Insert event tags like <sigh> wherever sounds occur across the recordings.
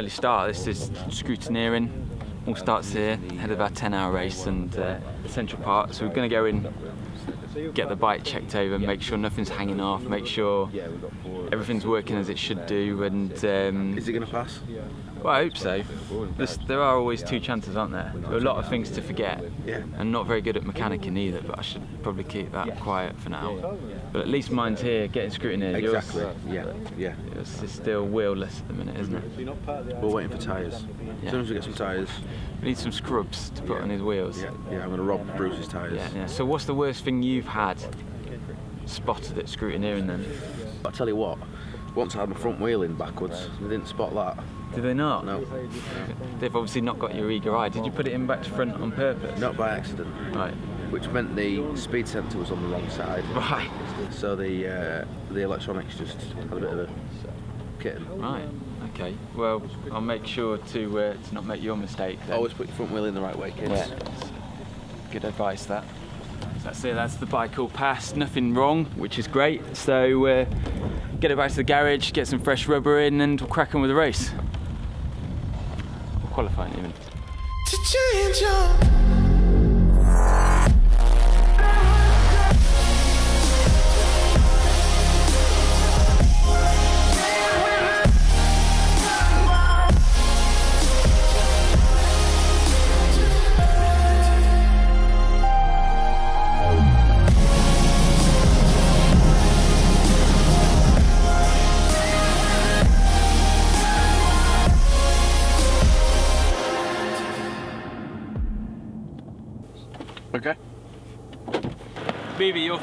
early start. This is scrutineering. All starts here, ahead of our 10 hour race and uh, central part. So we're going to go in, get the bike checked over, make sure nothing's hanging off, make sure everything's working as it should do. And um, Is it going to pass? well, I hope so. There's, there are always two chances, aren't there? There are a lot of things to forget. Yeah. And not very good at mechanicking either, but I should probably keep that quiet for now. But at least mine's here, getting scrutinised. Yours- Exactly. Yeah, yeah. Yours is still wheelless at the minute, isn't it? We're waiting for tyres. As soon as we get some tyres, We need some scrubs to put on his wheels. yeah, yeah, I'm going to rob Bruce's tyres. Yeah, yeah. So what's the worst thing you've had spotted at scrutineering then? But I tell you what, once I had my front wheel in backwards, they didn't spot that. Did they not? No, They've obviously not got your eager eye. Did you put it in back to front on purpose? not by accident. Right. Which meant the speed sensor was on the wrong side. Right. So the uh, the electronics just had a bit of a kitten. Right. Okay. Well, I'll make sure to uh, to not make your mistake. Then. Always put your front wheel in the right way, kids. Yeah. Good advice that. That's it, that's the bike all passed, nothing wrong, which is great. So uh, get it back to the garage, get some fresh rubber in and we'll crack on with the race. Or qualifying even.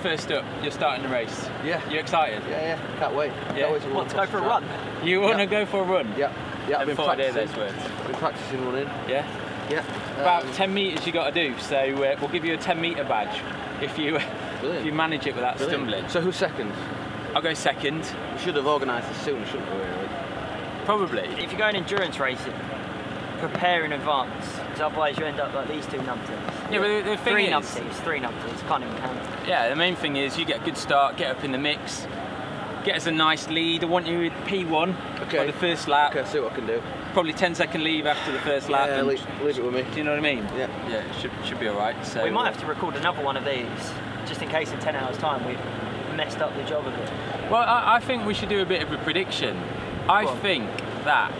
First up, you're starting the race. Yeah. You excited? Yeah, yeah. Can't wait. Yeah. Can't wait to Want to go for a run? You want to Yeah. go for a run? Yeah. Yeah, I've I been thought I'd hear practicing. those words. Been practicing running. Yeah? Yeah. About Um, 10 metres you got to do, so uh, we'll give you a 10 metre badge if you, <laughs> if you manage it without brilliant. stumbling. So who's second? I'll go second, We should have organised this sooner, shouldn't we? Really? probably. If you're going endurance racing, prepare in advance, because otherwise you end up like these two numpties. Yeah, but the, the thing three is, numpties, three numpties, can't even count. yeah, the main thing is you get a good start, get up in the mix, get us a nice lead. I want you with P1 Okay. for the first lap. Okay, see what I can do. Probably 10 second leave after the first lap. Yeah, and- leave, leave it with me. do you know what I mean? Yeah. Yeah, it should, should be all right. So We might have to record another one of these, just in case in 10 hours' time we've messed up the job a bit. Well, I, I think we should do a bit of a prediction. I on. think that,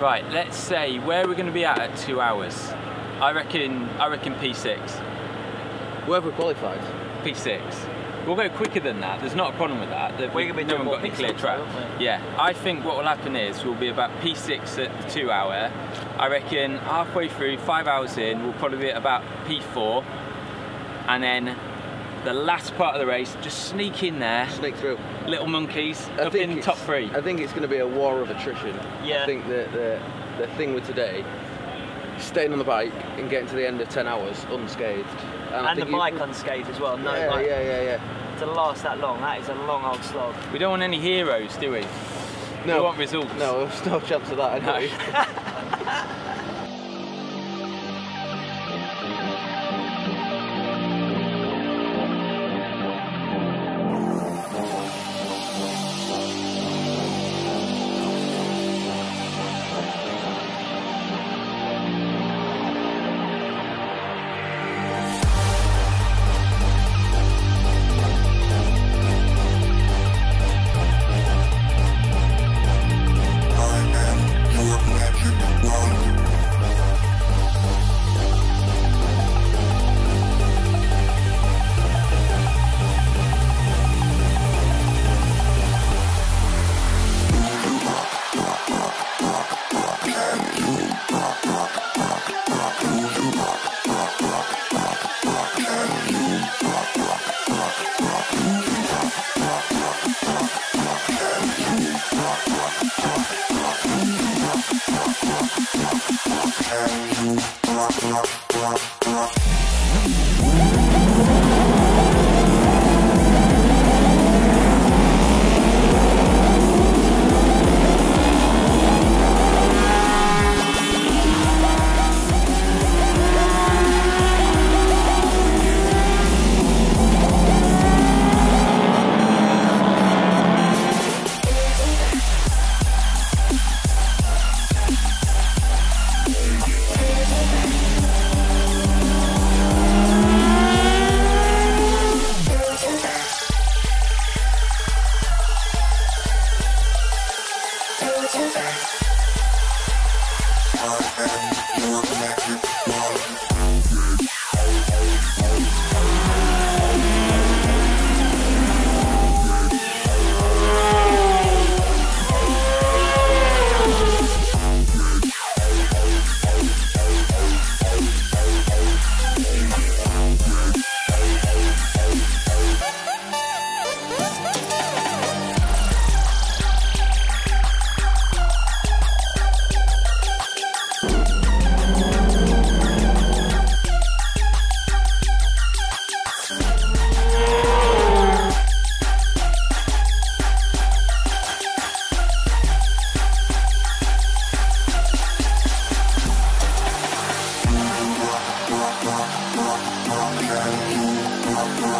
right, let's say where we're going to be at at two hours. I reckon, I reckon P6. Where have we qualified? P6. We'll go quicker than that. There's not a problem with that. We're gonna be no one got any clear track. Yeah, I think what will happen is we'll be about P6 at the two hour. I reckon halfway through, five hours in, we'll probably be at about P4, and then the last part of the race, just sneak in there, Sneak through. Little monkeys I up think in top three. I think it's going to be a war of attrition. Yeah. I think that the, the thing with today, staying on the bike and getting to the end of 10 hours unscathed. I And the think you- bike unscathed as well, no yeah, bike. yeah, yeah, yeah. To last that long, that is a long old slog. We don't want any heroes, do we? No, We want results. no, <laughs> there's no chance of that anyway. I am So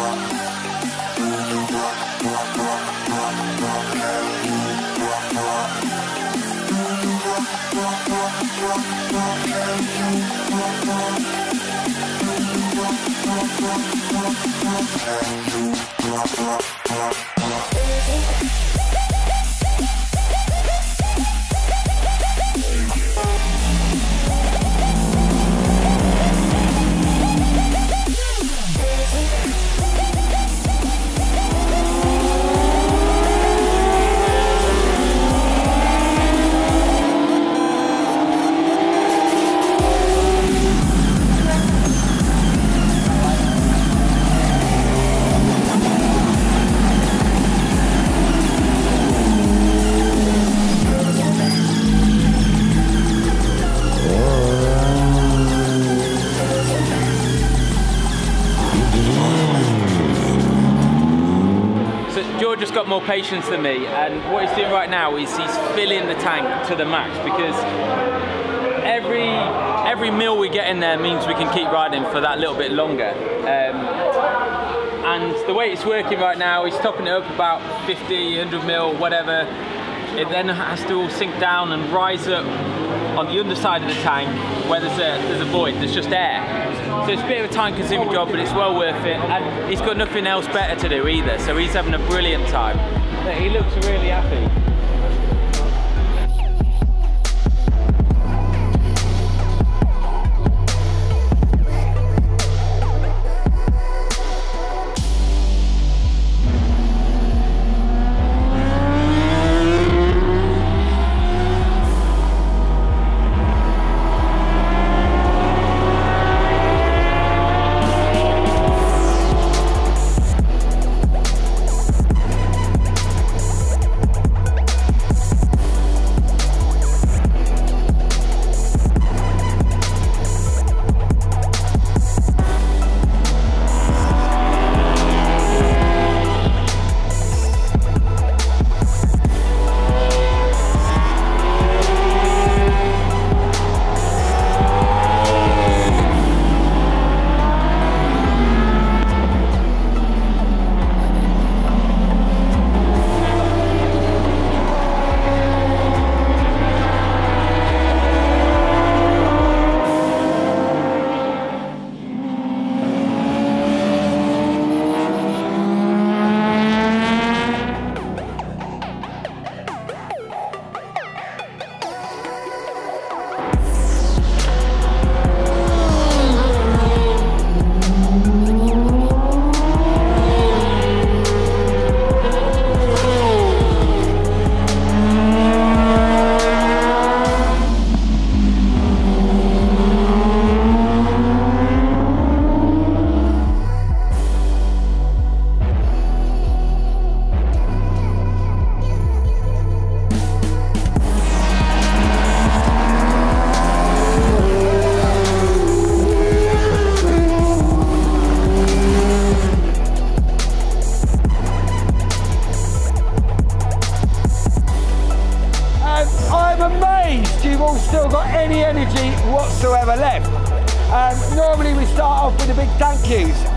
patience than me, and what he's doing right now is he's filling the tank to the max because every every mil we get in there means we can keep riding for that little bit longer. Um, and the way it's working right now, he's topping it up about 50, 100 mil, whatever. It then has to all sink down and rise up on the underside of the tank where there's a, there's a void, there's just air. So it's a bit of a time consuming job, but it's well worth it. And he's got nothing else better to do either, so he's having a brilliant time. He looks really happy.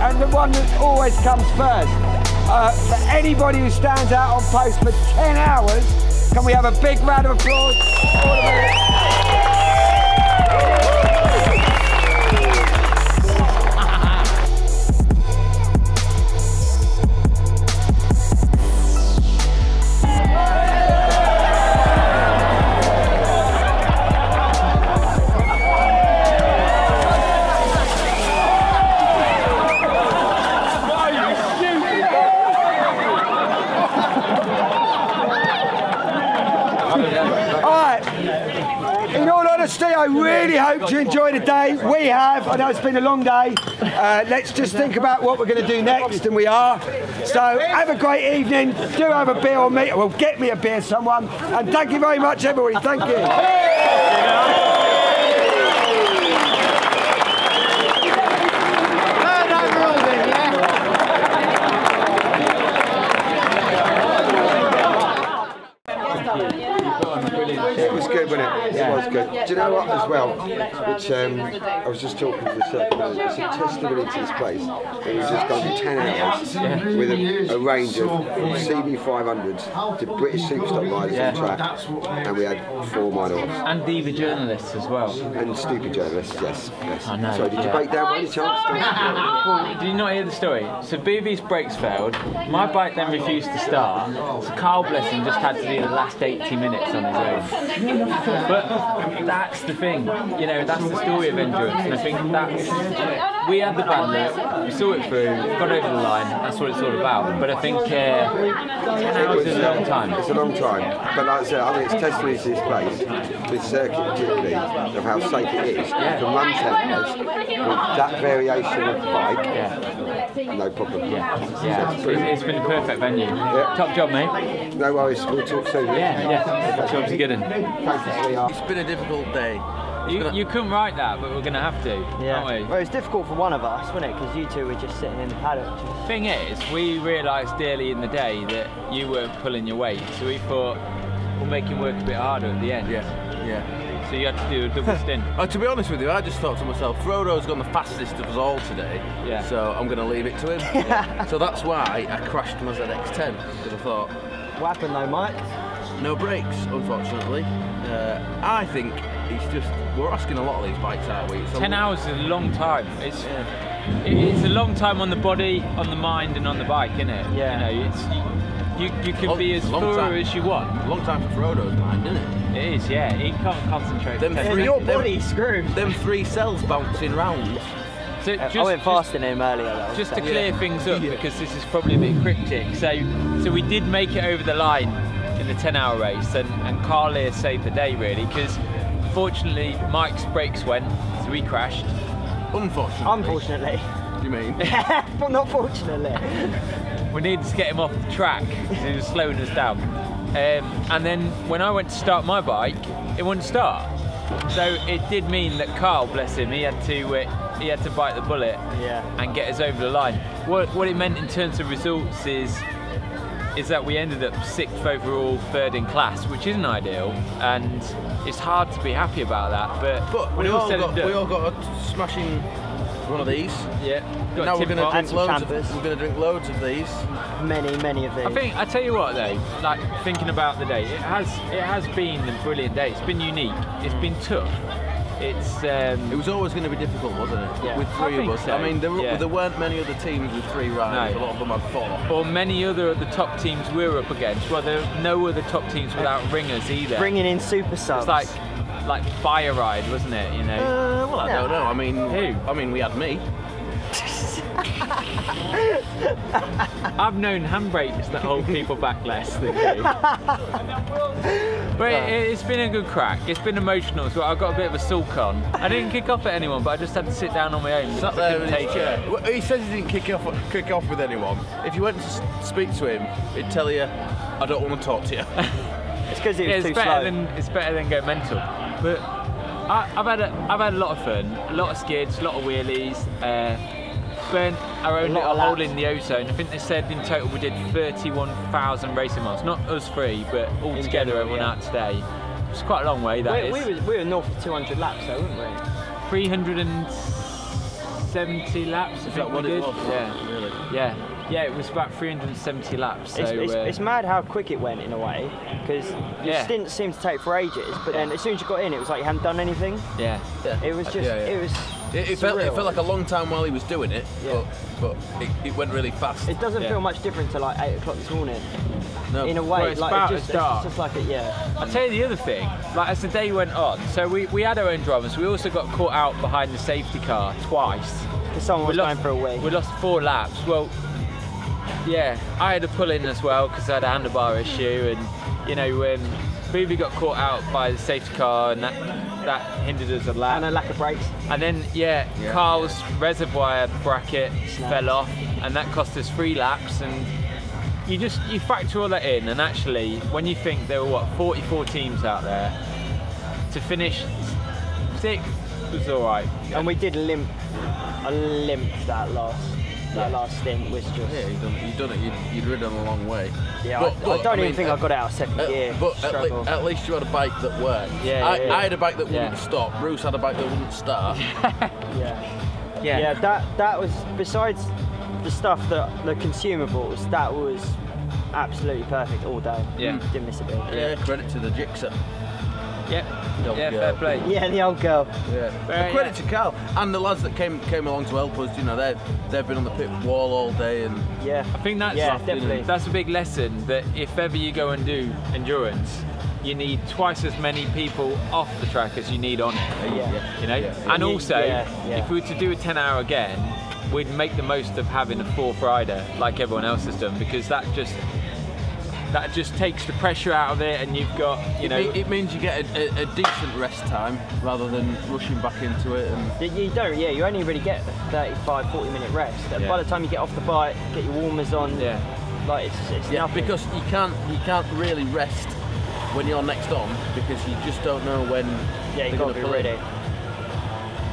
And the one that always comes first. Uh, for anybody who stands out on post for 10 hours, can we have a big round of applause? It's been a long day. Uh, let's just think about what we're going to do next, and we are. So have a great evening. Do have a beer on me. Well, get me a beer, someone. And thank you very much, everybody. Thank you. It was good, wasn't it? It was good. Do you know what, as well, which um, I was just talking to the circle, it's a testimony to this place. that We've just gone 10 hours with a, a range of CB500s to British Superstock riders on track, and we had four minor offs. And diva journalists as well. And stupid journalists, yes. yes. I know, So, did you break down by any chance? Well, did you not hear the story? So BV's brakes failed. My bike then refused to start. So Carl Blessing just had to do the last 80 minutes on his own. But that's the thing, you know, that's the story of endurance. And I think that's we had the bad luck, we saw it through, got over the line. That's what it's all about. But I think uh, 10 hours is a long time. It's a long time, but like I said, I think it's testimony to this place, this circuit particularly, of how safe it is. You can run 10 hours with that variation of the bike, Yeah, no problem. yeah. It's, it's been a perfect venue. Top job, mate. No worries, we'll talk soon. Yeah, yeah. Job's good. one. Thank you, sweetheart. It's been a difficult day. You, you couldn't write that, but we're going to have to, Yeah. aren't we? Well, it was difficult for one of us, wasn't it? Because you two were just sitting in the paddock. Just... thing is, we realised early in the day that you weren't pulling your weight, so we thought we'll make him work a bit harder at the end. Yeah, yeah. So you had to do a double <laughs> stint. Uh, to be honest with you, I just thought to myself, Frodo's gone the fastest of us all today, Yeah. so I'm going to leave it to him. yeah. <laughs> So that's why I crashed my ZX10 because I thought What happened though, Mike? No brakes, unfortunately. Uh, I think it's just we're asking a lot of these bikes, aren't we? It's Ten lo- hours is a long time. It's it- it's a long time on the body, on the mind, and on the bike, isn't it? Yeah. You know, it's you, you, you can Long- be as long thorough time. as you want. Long time for Frodo's mind, isn't it? It is, yeah. He can't concentrate. Them three- Your seconds. body's screwed. Them three cells bouncing round. So I just, went just- fast in him earlier though. Just to so- clear things up, because this is probably a bit cryptic. So, so we did make it over the line in the 10-hour race, and and Carl here saved the day really, because fortunately Mike's brakes went, so we crashed. Unfortunately. Unfortunately. You mean? <laughs> but not fortunately. <laughs> We needed to get him off the track because he was slowing us down. Um, and then when I went to start my bike, it wouldn't start. So it did mean that Carl, bless him, he had to uh, he had to bite the bullet Yeah. and get us over the line. What what it meant in terms of results is is that we ended up sixth overall, third in class, which isn't ideal, and it's hard to be happy about that. But, But we it all all, got, we all got a smashing one of these. yeah, got now we're going to drink loads. Of, champers. we're going to drink loads of these. Many, many of these. I think I tell you what though, like thinking about the day, it has it has been a brilliant day. It's been unique. It's been tough. It's um, It was always going to be difficult, wasn't it? Yeah. With three of us. so, I mean, there, were- yeah. there weren't many other teams with three riders. No. A lot of them had four. or many other of the top teams we're up against. Well, there are no other top teams without ringers either. bringing in super subs. it's like like fire ride, wasn't it? You know. Uh, well, I No. don't know. I mean, Who? I mean, we had me. I've known handbrakes that hold people back less than you. But it, it's been a good crack. It's been emotional as well. I've got a bit of a sulk on. I didn't kick off at anyone, but I just had to sit down on my own. Sat I there couldn't in his take it. Well, He says he didn't kick off kick off with anyone. If you went to speak to him, he'd tell you, "I don't want to talk to you." <laughs> it's because it Yeah, it's too better slow. than it's better than go mental. But I, I've had a, I've had a lot of fun, a lot of skids, a lot of wheelies. Uh, burnt our own little hole in the ozone. I think they said in total we did 31,000 racing miles. Not us three, but all In together general, everyone yeah. out today. It's quite a long way. That We, is. we, were, we were north of 200 laps though, weren't we? 370 laps. I think we did. Yeah. Really? Yeah. Yeah, it was about 370 laps. So, It's, it's, uh, it's mad how quick it went in a way, because your Yeah. stint seemed to take for ages, but then as soon as you got in, it was like you hadn't done anything. yeah. It was just, Yeah, yeah. it was. It, it, felt, it felt like a long time while he was doing it, Yeah. but, but it, it went really fast. It doesn't Yeah. feel much different to like eight o'clock this morning. No. In a way, Well, it's like about it just, as dark. it's just like a yeah. I'll tell you the other thing, like as the day went on, so we, we had our own drivers, we also got caught out behind the safety car twice. Because someone was we going for a wee. We lost four laps. Well, yeah, I had to pull in as well because I had a handlebar issue, and you know, um, Booby got caught out by the safety car, and that that hindered us a lot. and a lack of brakes. And then, yeah, Carl's reservoir bracket fell off, and that cost us three laps. And you just you factor all that in, and actually, when you think there were what 44 teams out there, to finish sixth was all right. And we did limp, a limp that last, that last stint was just. Yeah, you'd done, you'd done it. You'd, you'd ridden a long way. Yeah, But- I, but, I don't even mean, think uh, I got out of second Uh, gear. but at, struggle. le- at least you had a bike that worked. Yeah, I, yeah, yeah. I had a bike that wouldn't Yeah. stop. Bruce had a bike that wouldn't start. <laughs> yeah. yeah, that that was besides the stuff that the consumables. That was absolutely perfect all day. Yeah. didn't miss a beat. yeah, credit to the Gixxer. Yep. Yeah, go. fair play. Yeah, the old girl. Yeah. Right, credit yeah. to Cal and the lads that came came along to help us. You know, they they've been on the pit wall all day and Yeah. I think that's Yeah, definitely. that's a big lesson that if ever you go and do endurance, you need twice as many people off the track as you need on it. Yeah. You know, Yeah. and also yeah, yeah. if we were to do a 10 hour again, we'd make the most of having a fourth rider like everyone else has done because that just that just takes the pressure out of it, and you've got you it, know. me- it means you get a, a, a decent rest time rather than rushing back into it. And You- You don't, yeah, you only really get a 35, 40 minute rest. Yeah. By the time you get off the bike, get your warmers on, yeah. like it's, it's yeah, nothing. because you can't you can't really rest when you're next on because you just don't know when. yeah, they're you got to be pull in. ready.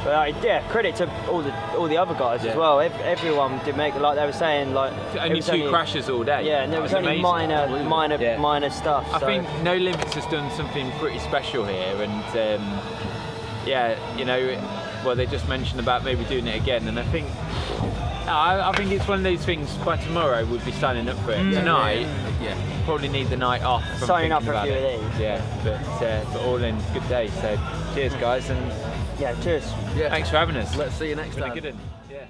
But uh, yeah, credit to all the all the other guys Yeah. as well. Ev- everyone did make like they were saying like Only two crashes all day. Yeah, and there was, only amazing. minor minor Yeah. minor stuff. I so- think No Limits has done something pretty special here, and um, yeah, you know, well, they just mentioned about maybe doing it again, and I think. I, I think it's one of those things. By tomorrow, we'd be signing up for it. Tonight, Yeah. probably need the night off. From Signing up for a few it. of these. Yeah, but, uh, but all in, good day. So, cheers, guys, and yeah, cheers. Yeah. thanks for having us. Let's see you next Been time. good one. Yeah.